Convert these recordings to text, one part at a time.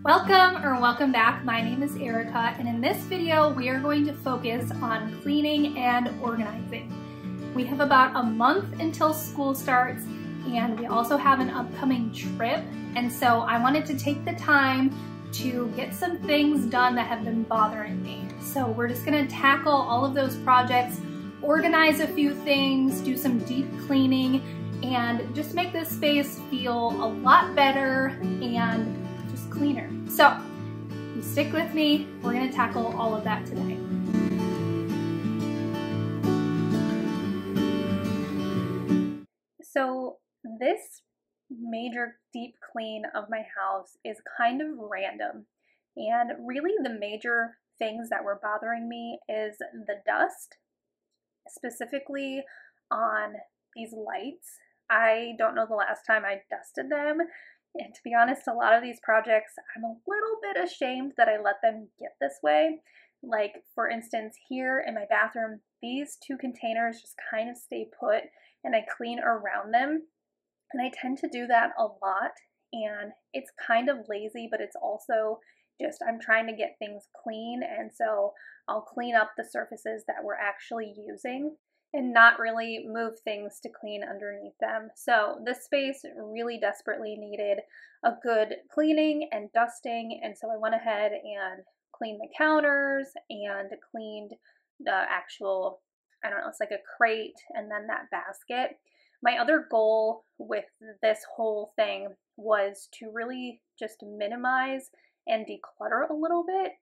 Welcome or welcome back. My name is Arica and in this video we are going to focus on cleaning and organizing. We have about a month until school starts and we also have an upcoming trip and so I wanted to take the time to get some things done that have been bothering me. So we're just gonna tackle all of those projects, organize a few things, do some deep cleaning, and just make this space feel a lot better and cleaner. So stick with me, we're gonna tackle all of that today. So this major deep clean of my house is kind of random. And really the major things that were bothering me is the dust, specifically on these lights. I don't know the last time I dusted them, and to be honest, a lot of these projects, I'm a little bit ashamed that I let them get this way. Like, for instance, here in my bathroom, these two containers just kind of stay put and I clean around them. And I tend to do that a lot. And it's kind of lazy, but it's also just I'm trying to get things clean. And so I'll clean up the surfaces that we're actually using and not really move things to clean underneath them. So this space really desperately needed a good cleaning and dusting and so I went ahead and cleaned the counters and cleaned the actual, I don't know, it's like a crate and then that basket. My other goal with this whole thing was to really just minimize and declutter a little bit.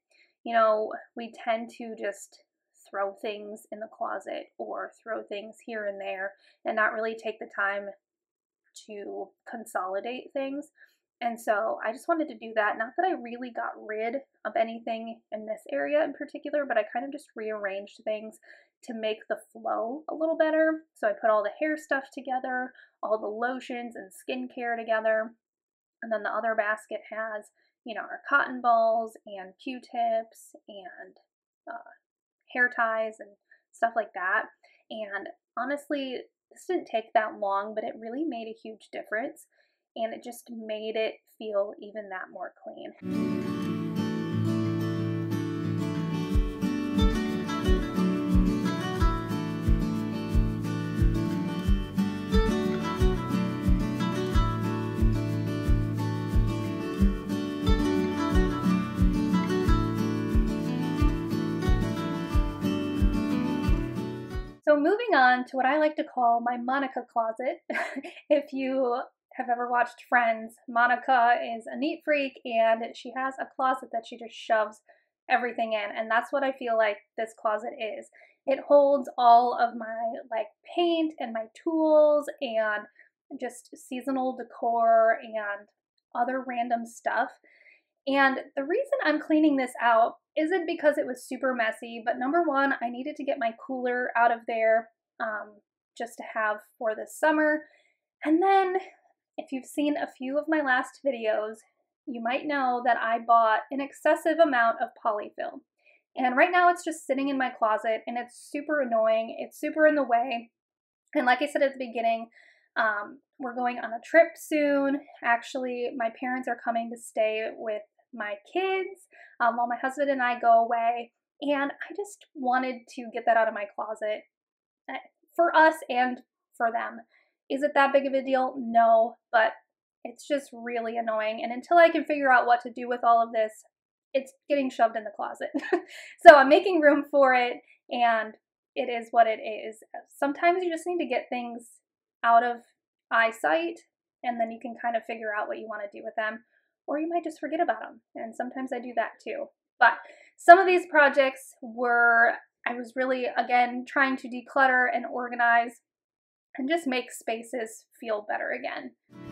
You know, we tend to just throw things in the closet or throw things here and there and not really take the time to consolidate things. And so I just wanted to do that. Not that I really got rid of anything in this area in particular, but I kind of just rearranged things to make the flow a little better. So I put all the hair stuff together, all the lotions and skincare together. And then the other basket has, you know, our cotton balls and Q-tips and uh, hair ties and stuff like that. And honestly, this didn't take that long, but it really made a huge difference. And it just made it feel even that more clean. So moving on to what I like to call my Monica closet. if you have ever watched Friends, Monica is a neat freak and she has a closet that she just shoves everything in and that's what I feel like this closet is. It holds all of my like paint and my tools and just seasonal decor and other random stuff. And the reason I'm cleaning this out isn't because it was super messy, but number one, I needed to get my cooler out of there um, just to have for this summer. And then, if you've seen a few of my last videos, you might know that I bought an excessive amount of polyfill. And right now it's just sitting in my closet and it's super annoying. It's super in the way. And like I said at the beginning, um, we're going on a trip soon. Actually, my parents are coming to stay with my kids um, while my husband and I go away. And I just wanted to get that out of my closet eh, for us and for them. Is it that big of a deal? No, but it's just really annoying. And until I can figure out what to do with all of this, it's getting shoved in the closet. so I'm making room for it, and it is what it is. Sometimes you just need to get things out of eyesight, and then you can kind of figure out what you want to do with them or you might just forget about them. And sometimes I do that too. But some of these projects were, I was really, again, trying to declutter and organize and just make spaces feel better again.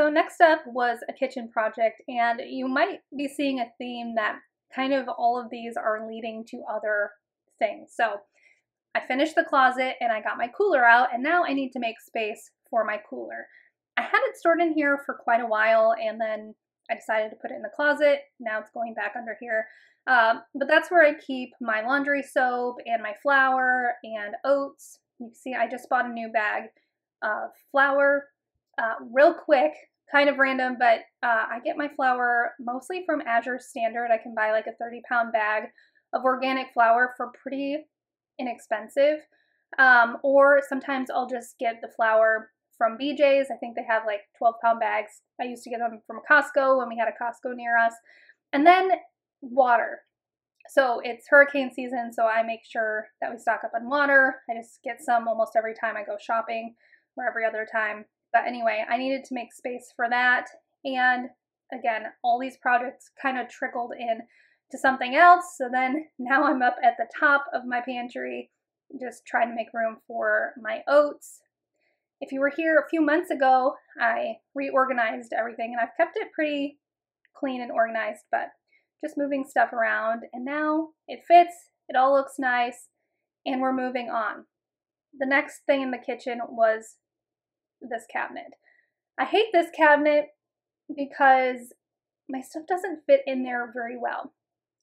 So next up was a kitchen project, and you might be seeing a theme that kind of all of these are leading to other things. So I finished the closet and I got my cooler out, and now I need to make space for my cooler. I had it stored in here for quite a while, and then I decided to put it in the closet. Now it's going back under here. Um, but that's where I keep my laundry soap and my flour and oats. You see I just bought a new bag of flour, uh, real quick, kind of random, but uh, I get my flour mostly from Azure Standard. I can buy like a 30 pound bag of organic flour for pretty inexpensive. Um, or sometimes I'll just get the flour from BJ's. I think they have like 12 pound bags. I used to get them from Costco when we had a Costco near us. And then water. So it's hurricane season, so I make sure that we stock up on water. I just get some almost every time I go shopping or every other time. But anyway, I needed to make space for that. And again, all these projects kind of trickled in to something else. So then now I'm up at the top of my pantry, just trying to make room for my oats. If you were here a few months ago, I reorganized everything and I've kept it pretty clean and organized, but just moving stuff around. And now it fits, it all looks nice, and we're moving on. The next thing in the kitchen was this cabinet. I hate this cabinet because my stuff doesn't fit in there very well.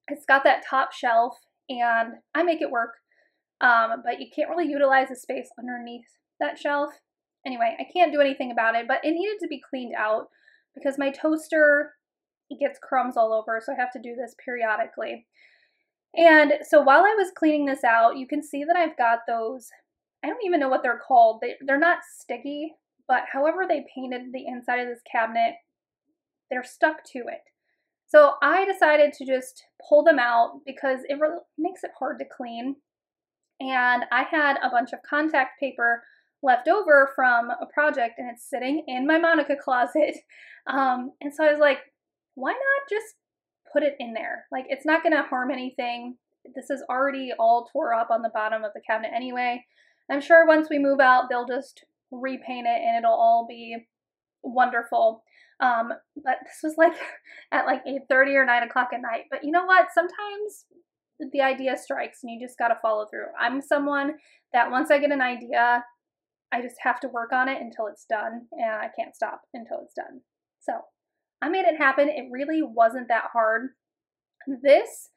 It's got that top shelf and I make it work, um, but you can't really utilize the space underneath that shelf. Anyway, I can't do anything about it, but it needed to be cleaned out because my toaster gets crumbs all over, so I have to do this periodically. And so while I was cleaning this out, you can see that I've got those, I don't even know what they're called. They, they're not sticky, but however they painted the inside of this cabinet, they're stuck to it. So I decided to just pull them out because it really makes it hard to clean. And I had a bunch of contact paper left over from a project and it's sitting in my Monica closet. Um, and so I was like, why not just put it in there? Like, it's not going to harm anything. This is already all tore up on the bottom of the cabinet anyway. I'm sure once we move out, they'll just repaint it and it'll all be wonderful. Um, but this was like at like 8.30 or 9 o'clock at night. But you know what? Sometimes the idea strikes and you just got to follow through. I'm someone that once I get an idea, I just have to work on it until it's done and I can't stop until it's done. So I made it happen. It really wasn't that hard. This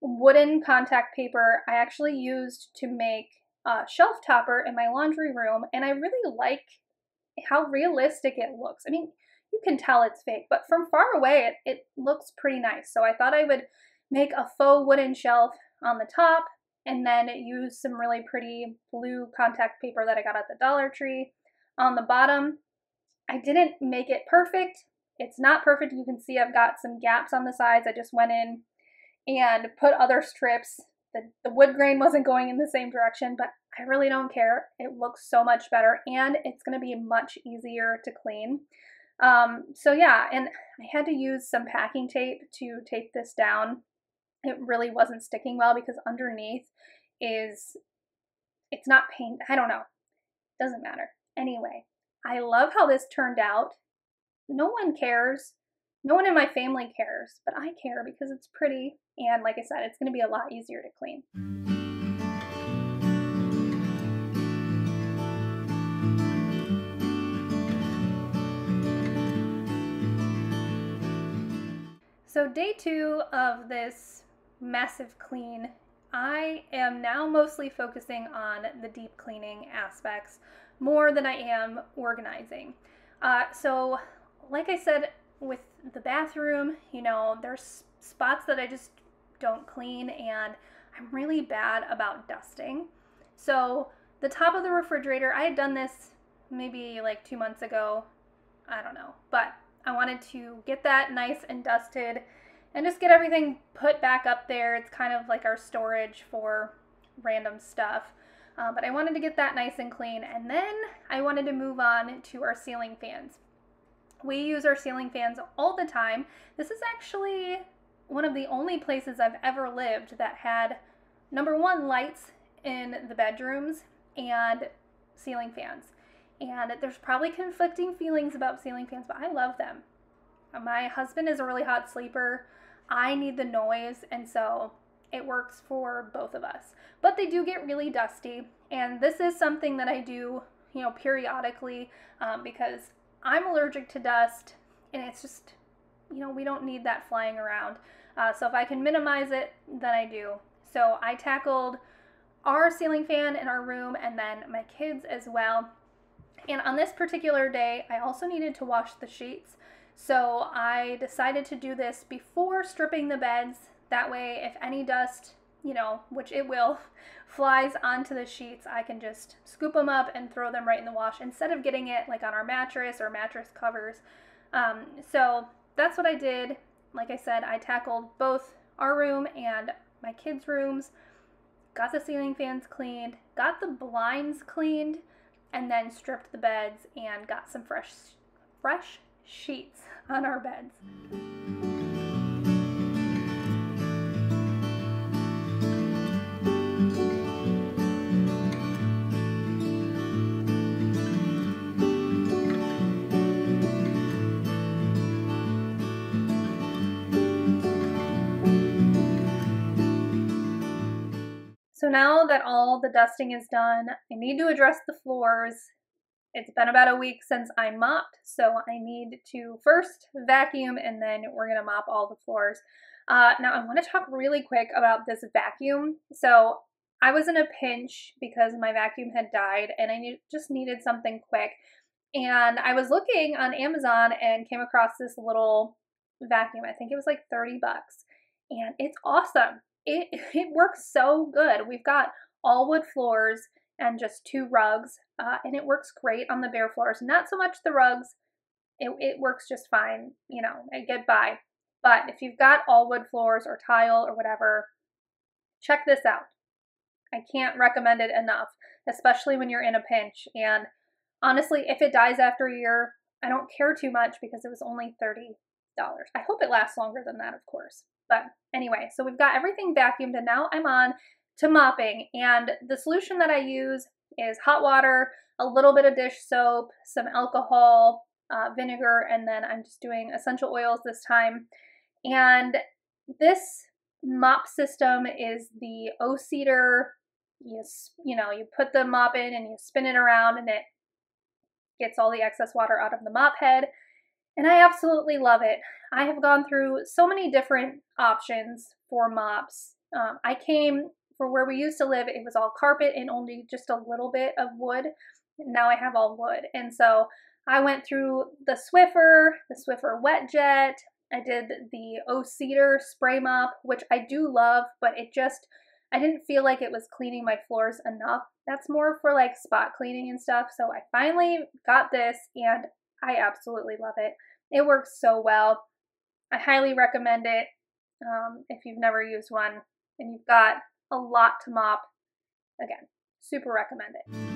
wooden contact paper I actually used to make a shelf topper in my laundry room, and I really like how realistic it looks. I mean, you can tell it's fake, but from far away, it, it looks pretty nice. So I thought I would make a faux wooden shelf on the top and then use some really pretty blue contact paper that I got at the Dollar Tree on the bottom. I didn't make it perfect, it's not perfect. You can see I've got some gaps on the sides. I just went in and put other strips. The, the wood grain wasn't going in the same direction, but I really don't care. It looks so much better and it's going to be much easier to clean. Um, so yeah, and I had to use some packing tape to tape this down. It really wasn't sticking well because underneath is, it's not paint. I don't know. Doesn't matter. Anyway, I love how this turned out no one cares. No one in my family cares, but I care because it's pretty. And like I said, it's going to be a lot easier to clean. So, day two of this massive clean, I am now mostly focusing on the deep cleaning aspects more than I am organizing. Uh, so, like I said with the bathroom, you know, there's spots that I just don't clean and I'm really bad about dusting. So, the top of the refrigerator, I had done this maybe like two months ago. I don't know. But I wanted to get that nice and dusted and just get everything put back up there. It's kind of like our storage for random stuff. Uh, but I wanted to get that nice and clean. And then I wanted to move on to our ceiling fans. We use our ceiling fans all the time. This is actually one of the only places I've ever lived that had number one, lights in the bedrooms and ceiling fans. And there's probably conflicting feelings about ceiling fans, but I love them. My husband is a really hot sleeper. I need the noise, and so it works for both of us. But they do get really dusty, and this is something that I do, you know, periodically um, because I'm allergic to dust, and it's just, you know, we don't need that flying around. Uh, so if I can minimize it, then I do. So I tackled our ceiling fan in our room and then my kids as well. And on this particular day, I also needed to wash the sheets. So I decided to do this before stripping the beds. That way, if any dust, you know, which it will, flies onto the sheets, I can just scoop them up and throw them right in the wash instead of getting it like on our mattress or mattress covers. Um, so that's what I did. Like I said, I tackled both our room and my kids' rooms, got the ceiling fans cleaned, got the blinds cleaned, and then stripped the beds and got some fresh fresh sheets on our beds. So now that all the dusting is done, I need to address the floors. It's been about a week since I mopped, so I need to first vacuum and then we're gonna mop all the floors. Uh, now I wanna talk really quick about this vacuum. So I was in a pinch because my vacuum had died and I need, just needed something quick. And I was looking on Amazon and came across this little vacuum. I think it was like 30 bucks. And it's awesome it, it works so good. We've got all wood floors and just two rugs, uh, and it works great on the bare floors. Not so much the rugs, it, it works just fine, you know, I get by. But if you've got all wood floors or tile or whatever, check this out. I can't recommend it enough, especially when you're in a pinch. And honestly, if it dies after a year, I don't care too much because it was only $30. I hope it lasts longer than that, of course. But anyway, so we've got everything vacuumed and now I'm on to mopping. And the solution that I use is hot water, a little bit of dish soap, some alcohol, uh, vinegar, and then I'm just doing essential oils this time. And this mop system is the O-Cedar. You, you know, you put the mop in and you spin it around and it gets all the excess water out of the mop head and I absolutely love it. I have gone through so many different options for mops. Um, I came for where we used to live, it was all carpet and only just a little bit of wood. Now I have all wood. And so I went through the Swiffer, the Swiffer Wet Jet. I did the O-Cedar spray mop, which I do love, but it just, I didn't feel like it was cleaning my floors enough. That's more for like spot cleaning and stuff. So I finally got this and I absolutely love it. It works so well. I highly recommend it um, if you've never used one and you've got a lot to mop. Again, super recommend it.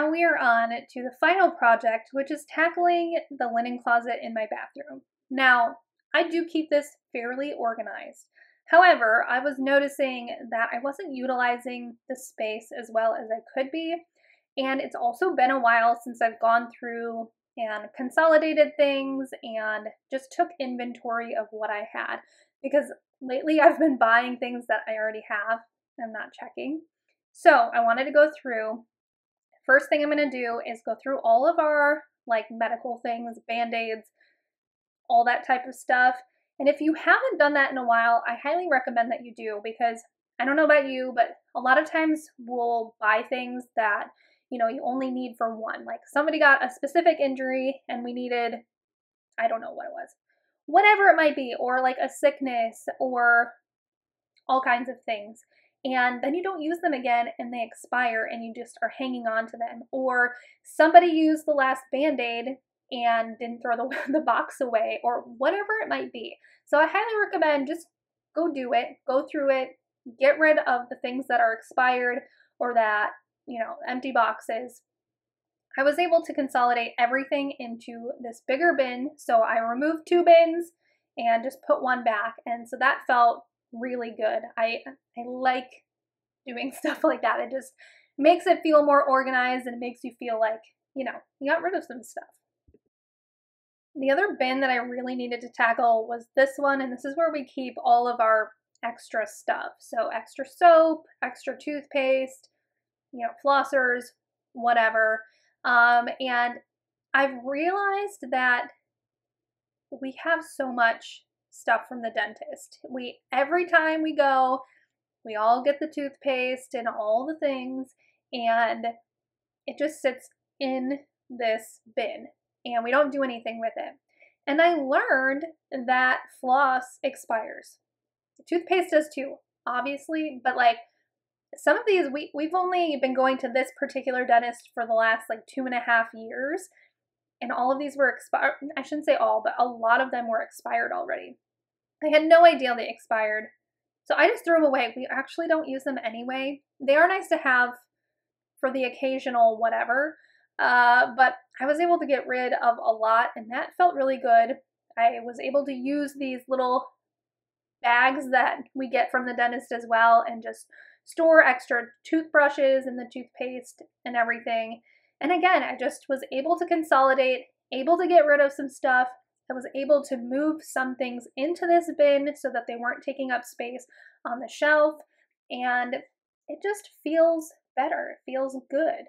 Now we are on to the final project, which is tackling the linen closet in my bathroom. Now, I do keep this fairly organized. However, I was noticing that I wasn't utilizing the space as well as I could be, and it's also been a while since I've gone through and consolidated things and just took inventory of what I had because lately I've been buying things that I already have and not checking. So I wanted to go through first thing I'm going to do is go through all of our like medical things, band-aids, all that type of stuff. And if you haven't done that in a while, I highly recommend that you do because I don't know about you, but a lot of times we'll buy things that, you know, you only need for one. Like somebody got a specific injury and we needed, I don't know what it was, whatever it might be, or like a sickness or all kinds of things and then you don't use them again and they expire and you just are hanging on to them. Or somebody used the last band aid and didn't throw the, the box away or whatever it might be. So I highly recommend just go do it, go through it, get rid of the things that are expired or that, you know, empty boxes, I was able to consolidate everything into this bigger bin. So I removed two bins and just put one back. And so that felt really good. I, I like doing stuff like that. It just makes it feel more organized and it makes you feel like, you know, you got rid of some stuff. The other bin that I really needed to tackle was this one, and this is where we keep all of our extra stuff. So extra soap, extra toothpaste, you know, flossers, whatever. Um, and I've realized that we have so much stuff from the dentist. We every time we go, we all get the toothpaste and all the things, and it just sits in this bin, and we don't do anything with it. And I learned that floss expires. Toothpaste does too, obviously, but like some of these we, we've only been going to this particular dentist for the last like two and a half years and all of these were expired i shouldn't say all but a lot of them were expired already. I had no idea they expired. So i just threw them away. We actually don't use them anyway. They are nice to have for the occasional whatever uh, but i was able to get rid of a lot and that felt really good. I was able to use these little bags that we get from the dentist as well and just store extra toothbrushes and the toothpaste and everything. And again, I just was able to consolidate, able to get rid of some stuff. I was able to move some things into this bin so that they weren't taking up space on the shelf. And it just feels better. It feels good.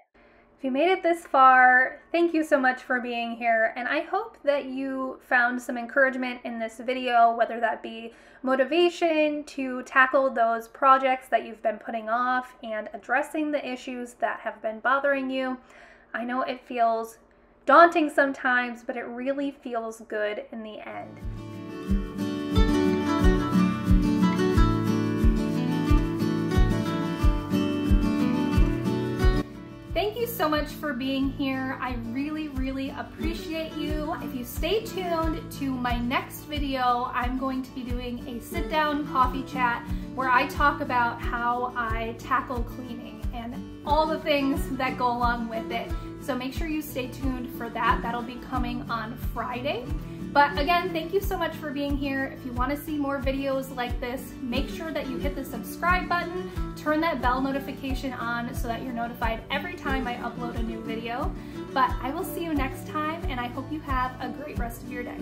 If you made it this far, thank you so much for being here, and I hope that you found some encouragement in this video, whether that be motivation to tackle those projects that you've been putting off and addressing the issues that have been bothering you. I know it feels daunting sometimes, but it really feels good in the end. Thank you so much for being here. I really, really appreciate you. If you stay tuned to my next video, I'm going to be doing a sit down coffee chat where I talk about how I tackle cleaning and all the things that go along with it. So make sure you stay tuned for that. That'll be coming on Friday. But again, thank you so much for being here. If you wanna see more videos like this, make sure that you hit the subscribe button, turn that bell notification on so that you're notified every time I upload a new video. But I will see you next time and I hope you have a great rest of your day.